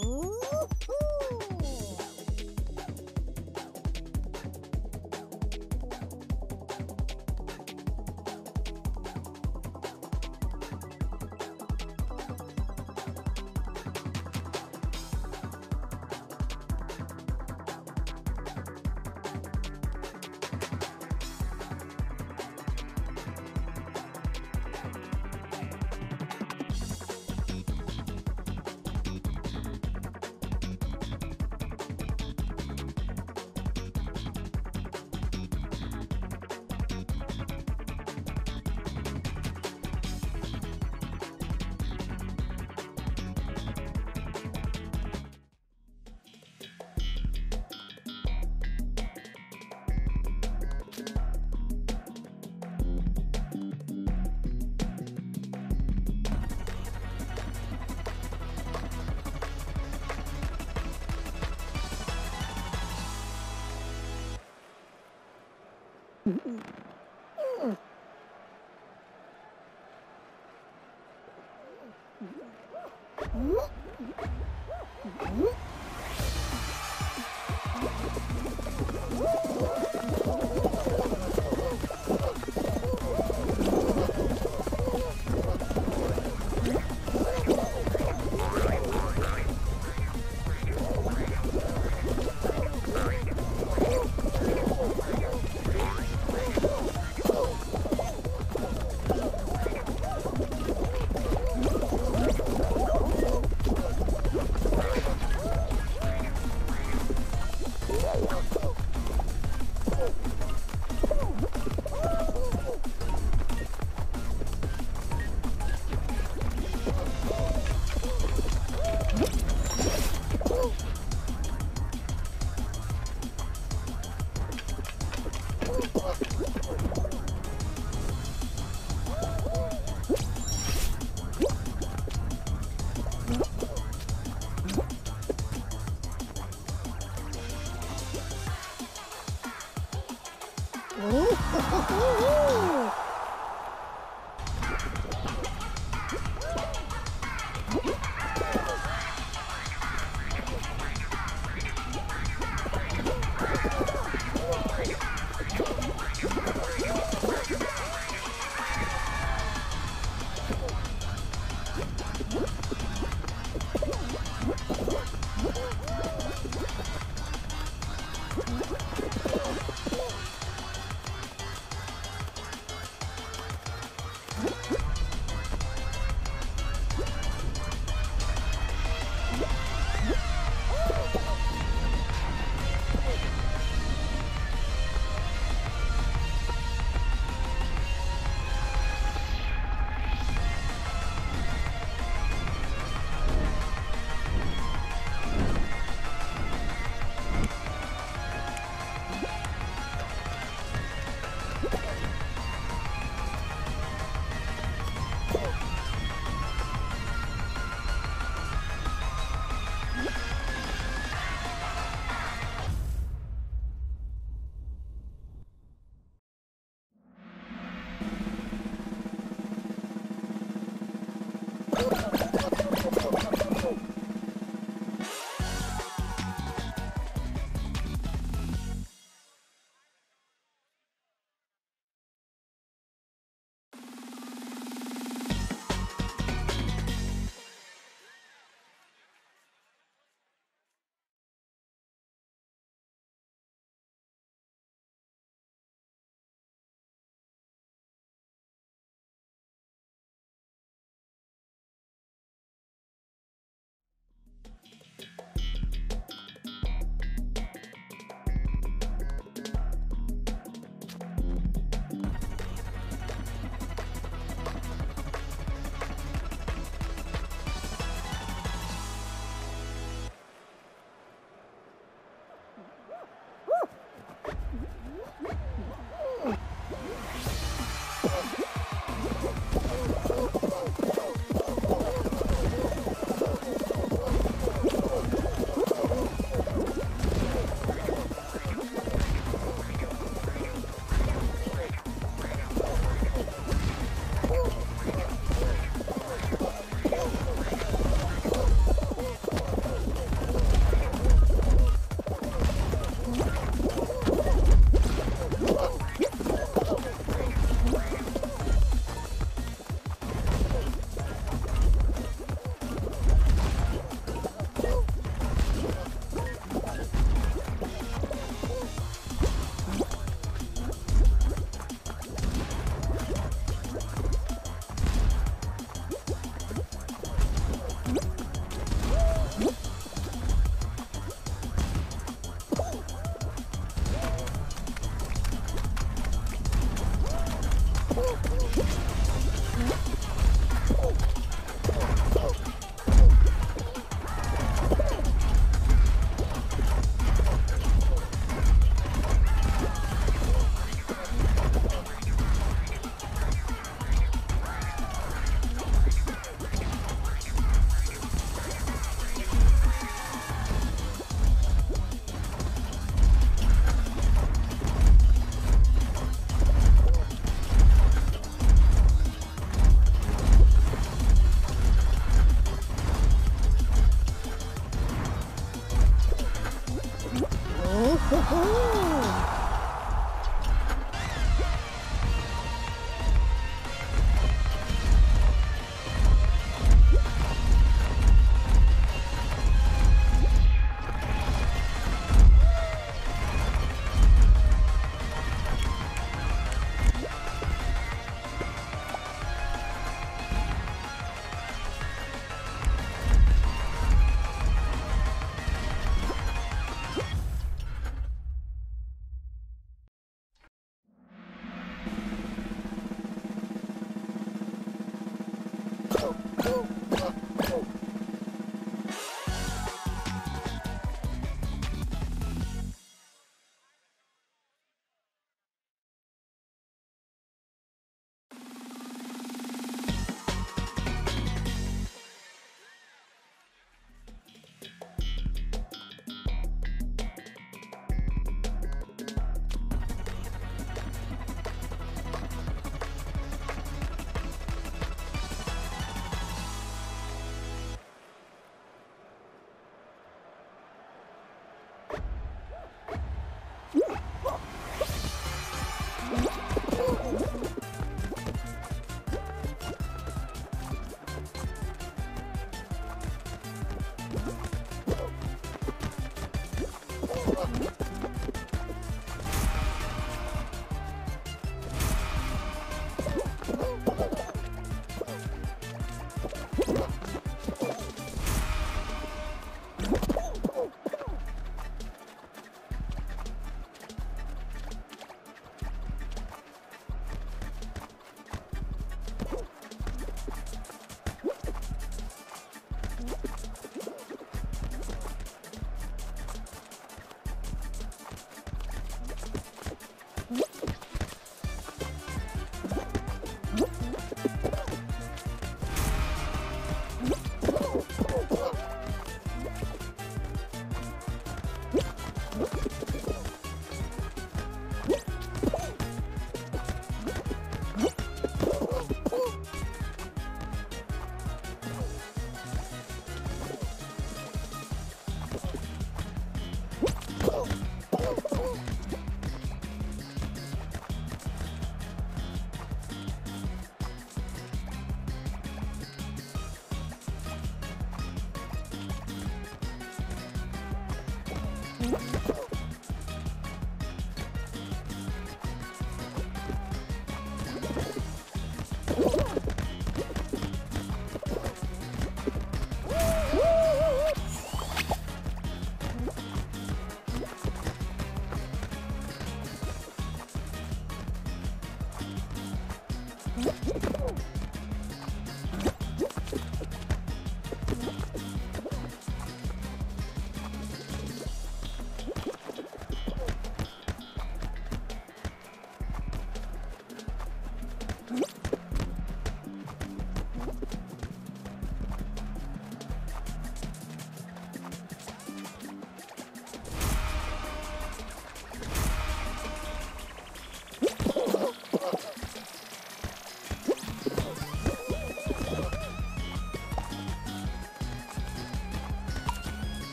오. Mm-hmm. Mm-hmm.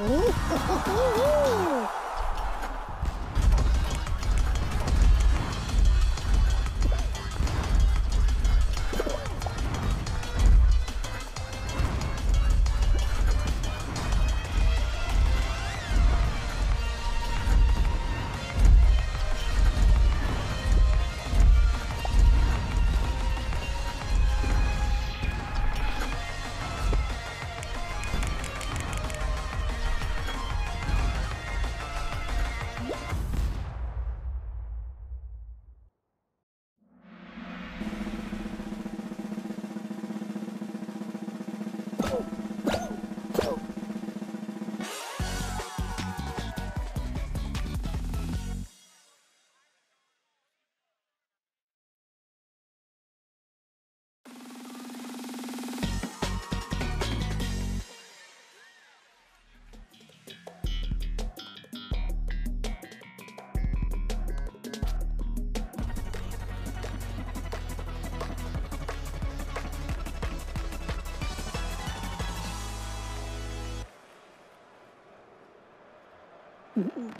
フフフフ。Mm-hmm.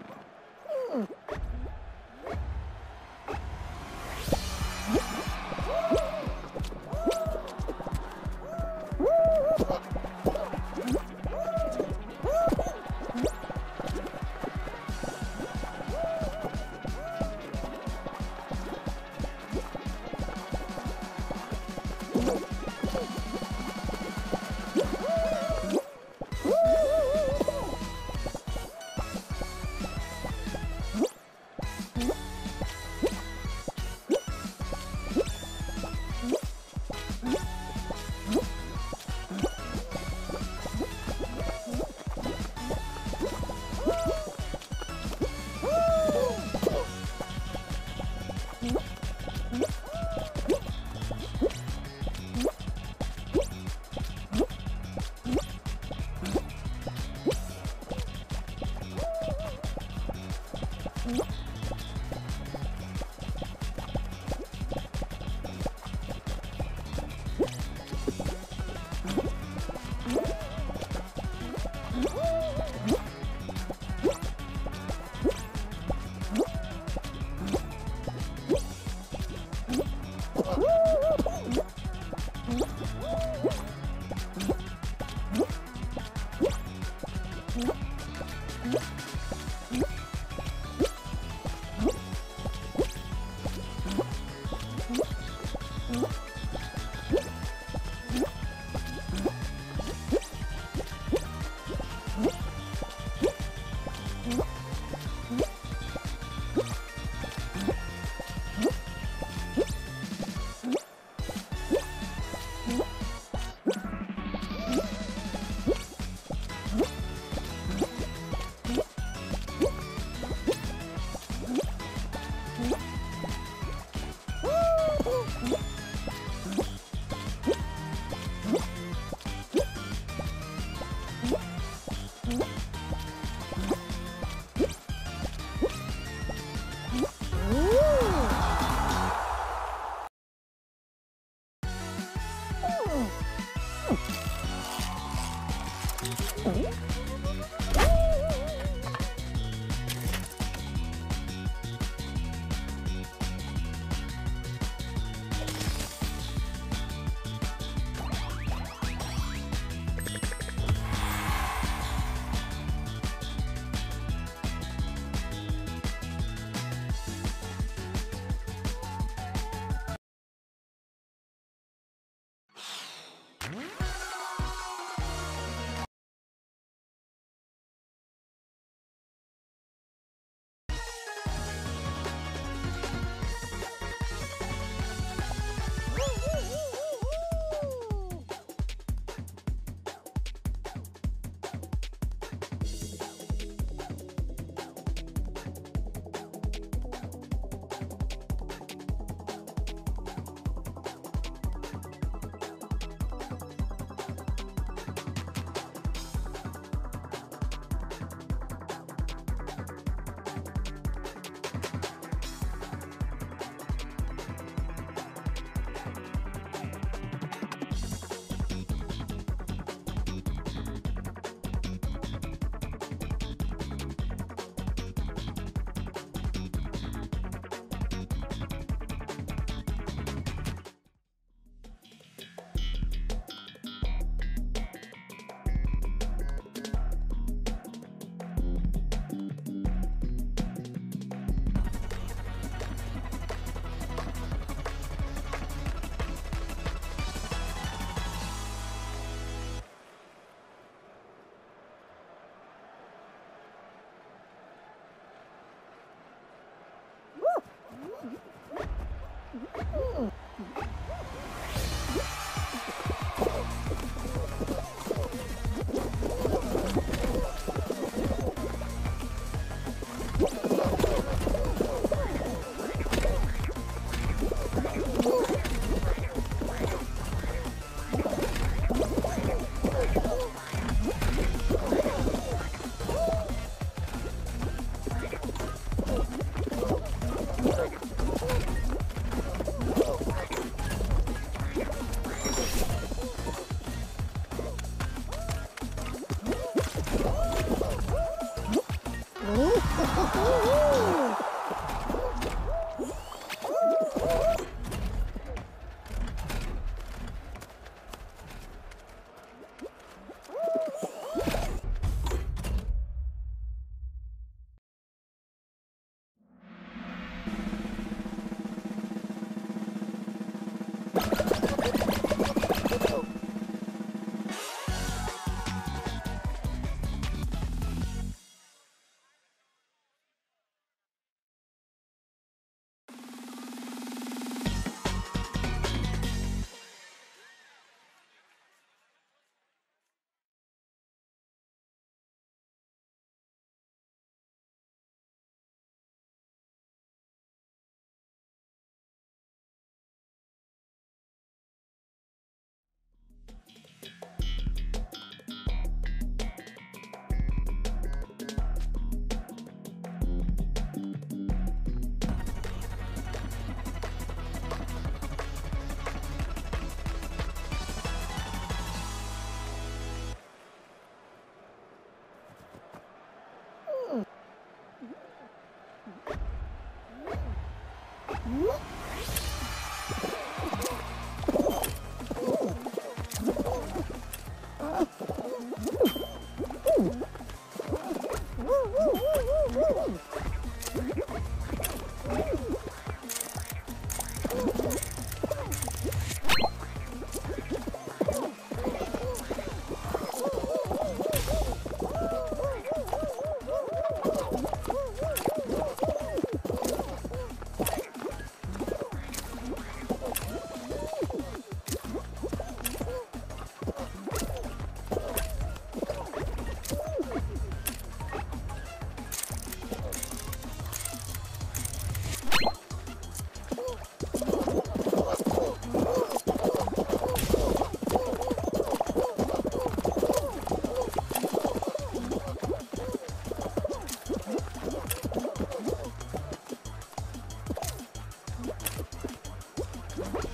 What?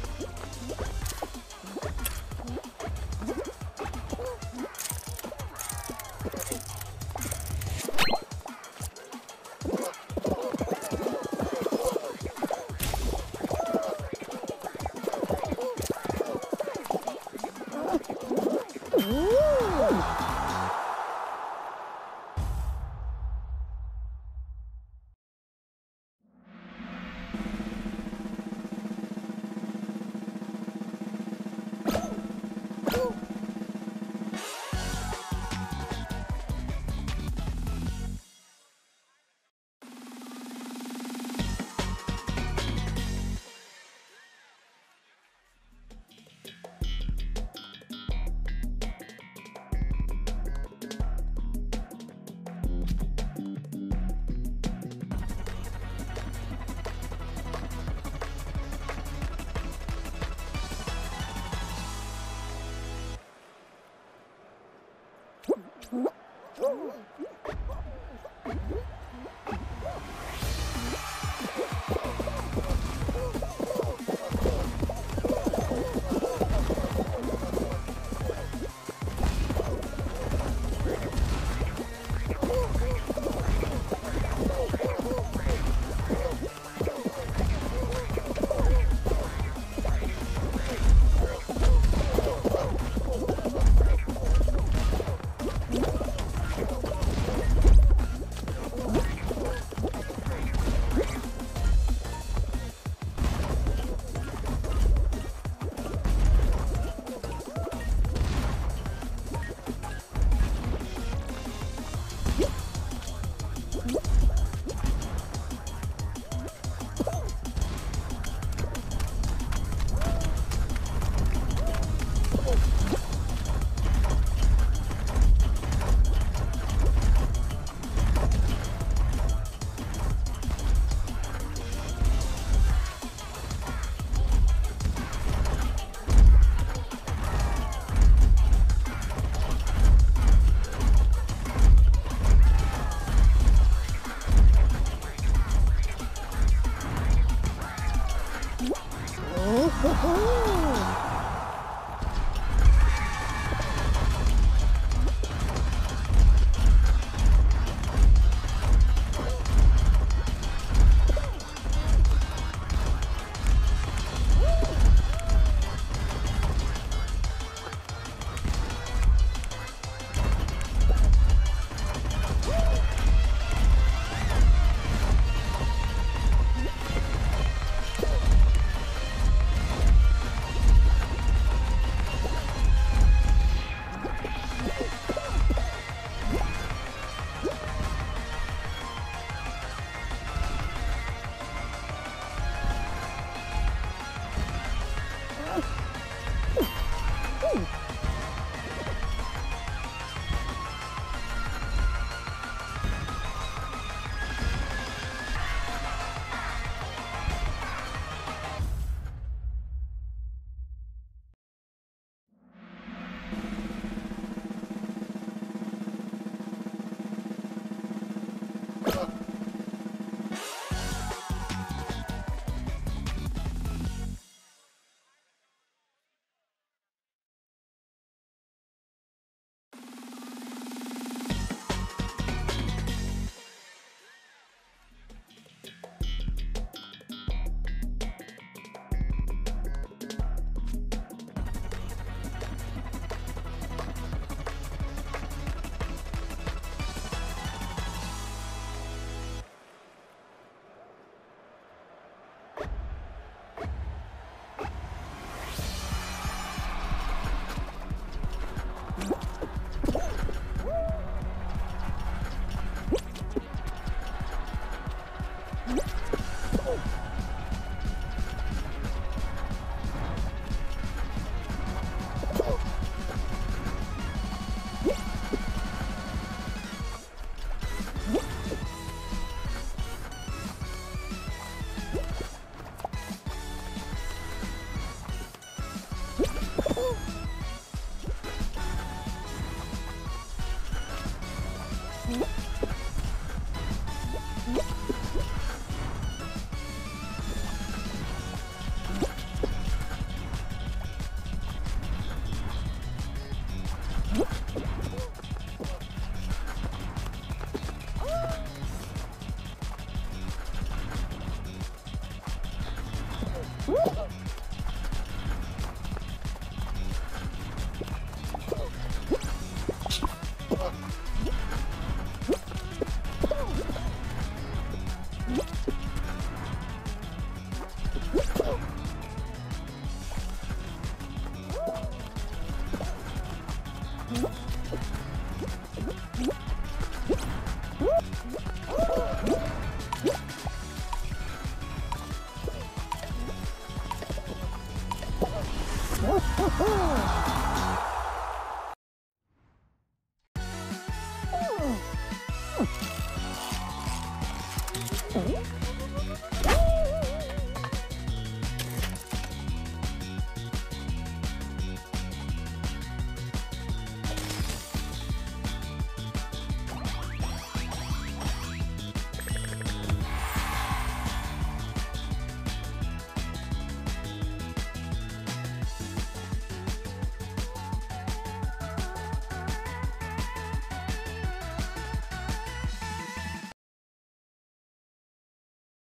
Mm-hmm.